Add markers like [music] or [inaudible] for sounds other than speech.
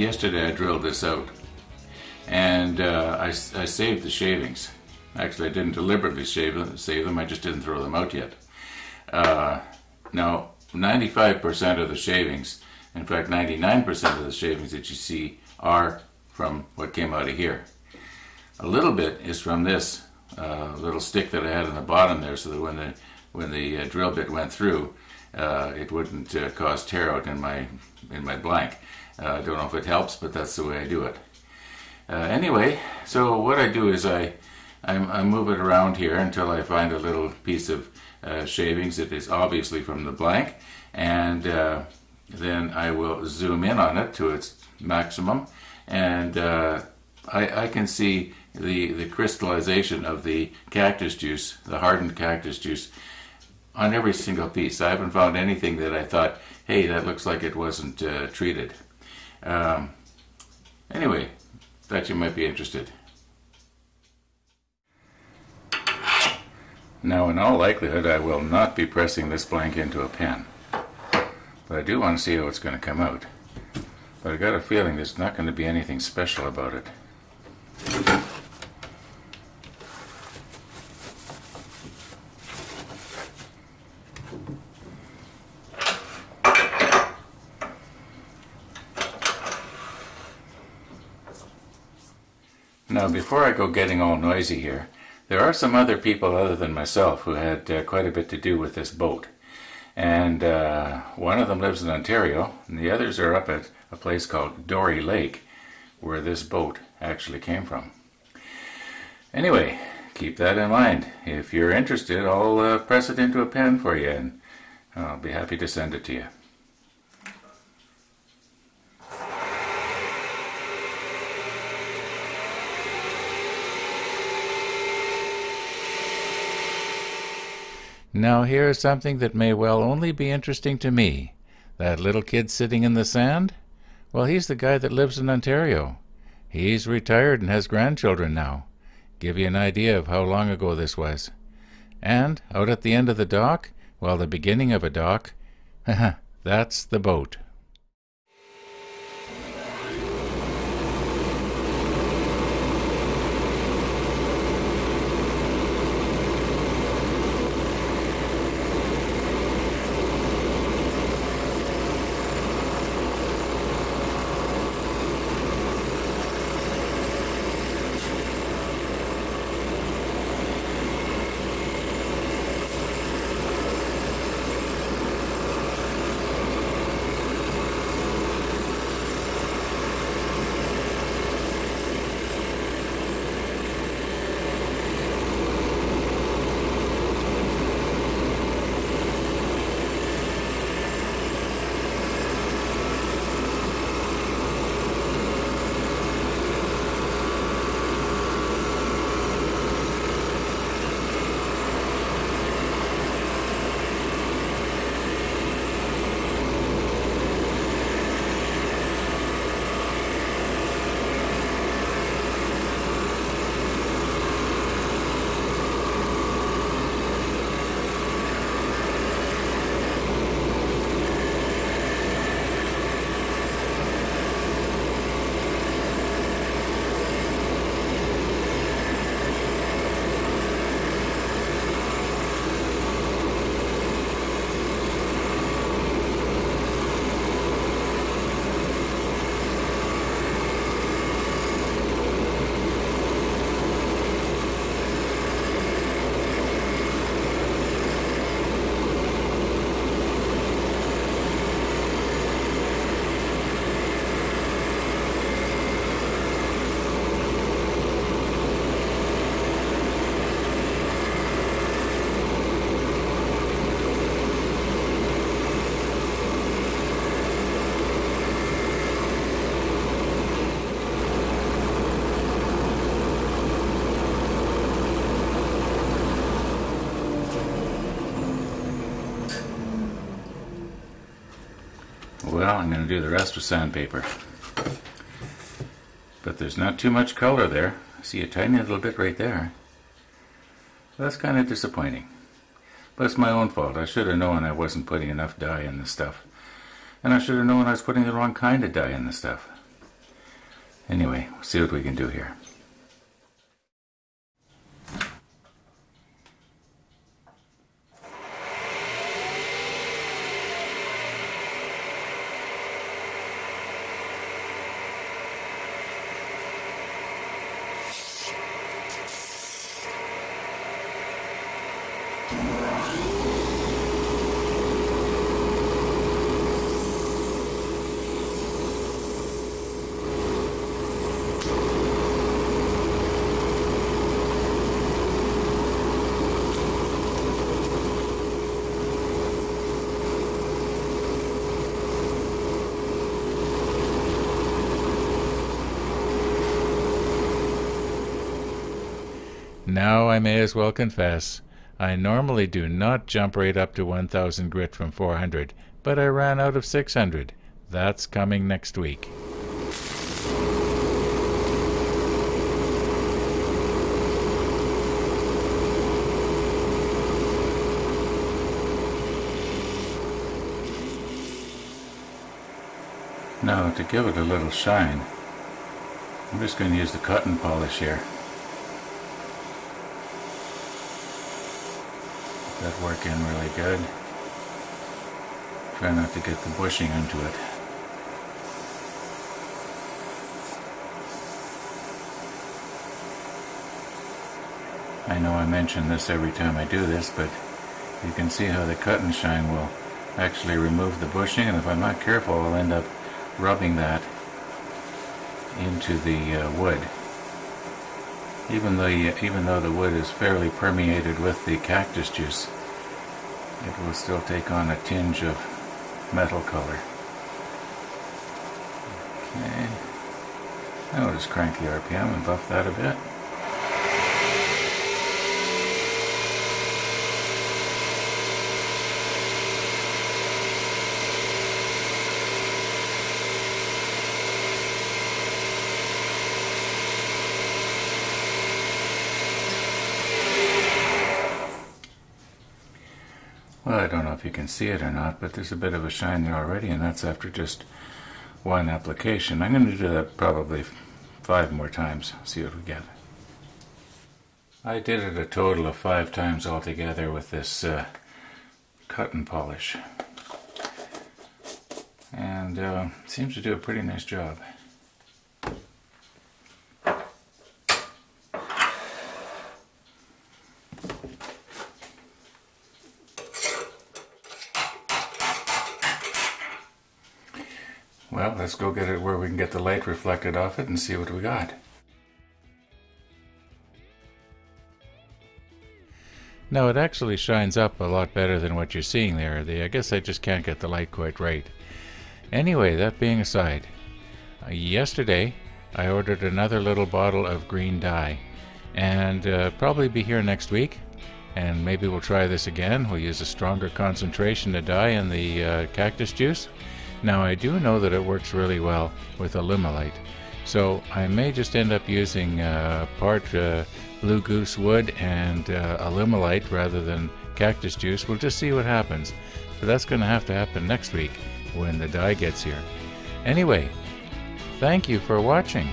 yesterday I drilled this out and uh, I, I, saved the shavings. Actually, I didn't deliberately them, save them, I just didn't throw them out yet. Uh, now, 95% of the shavings, in fact, 99% of the shavings that you see are from what came out of here. A little bit is from this uh, little stick that I had on the bottom there so that when the, when the uh, drill bit went through, uh, it wouldn't uh, cause tear out in my, in my blank. Uh, I don't know if it helps, but that's the way I do it. Uh, anyway, so what I do is I, I, I, move it around here until I find a little piece of uh, shavings that is obviously from the blank, and then I will zoom in on it to its maximum, and uh, I, I can see the, the crystallization of the cactus juice, the hardened cactus juice, on every single piece. I haven't found anything that I thought, hey, that looks like it wasn't uh, treated. Um, anyway, thought you might be interested. Now, in all likelihood, I will not be pressing this blank into a pen. But I do want to see how it's going to come out. But I got a feeling there's not going to be anything special about it. Now, before I go getting all noisy here, there are some other people other than myself who had uh, quite a bit to do with this boat. And uh, one of them lives in Ontario, and the others are up at a place called Dory Lake, where this boat actually came from. Anyway, keep that in mind. If you're interested, I'll uh, press it into a pen for you, and I'll be happy to send it to you. Now here is something that may well only be interesting to me. That little kid sitting in the sand? Well, he's the guy that lives in Ontario. He's retired and has grandchildren now. Give you an idea of how long ago this was. And out at the end of the dock, well, the beginning of a dock, [laughs] that's the boat. Well, I'm going to do the rest with sandpaper. But there's not too much color there. I see a tiny little bit right there. That's kind of disappointing. But it's my own fault. I should have known I wasn't putting enough dye in the stuff. And I should have known I was putting the wrong kind of dye in the stuff. Anyway, see what we can do here. Now I may as well confess, I normally do not jump right up to 1000 grit from 400, but I ran out of 600. That's coming next week. Now to give it a little shine, I'm just going to use the cotton polish here. That work in really good. Try not to get the bushing into it. I know I mention this every time I do this, but you can see how the cut and shine will actually remove the bushing, and if I'm not careful, I'll end up rubbing that into the uh, wood. Even though, even though the wood is fairly permeated with the cactus juice, it will still take on a tinge of metal color. Okay. I'll just crank the RPM and buff that a bit. You can see it or not, but there's a bit of a shine there already, and that's after just one application. I'm going to do that probably five more times, see what we get. I did it a total of five times altogether with this uh, cut and polish. And uh, seems to do a pretty nice job. Well, let's go get it where we can get the light reflected off it and see what we got. No, it actually shines up a lot better than what you're seeing there. The, I guess I just can't get the light quite right. Anyway, that being aside, uh, yesterday I ordered another little bottle of green dye and uh, probably be here next week and maybe we'll try this again. We'll use a stronger concentration of dye in the uh, cactus juice now I do know that it works really well with Alumilite, so I may just end up using uh, part uh, Blue Goose wood and uh, Alumilite rather than cactus juice. We'll just see what happens. But that's going to have to happen next week when the dye gets here. Anyway, thank you for watching.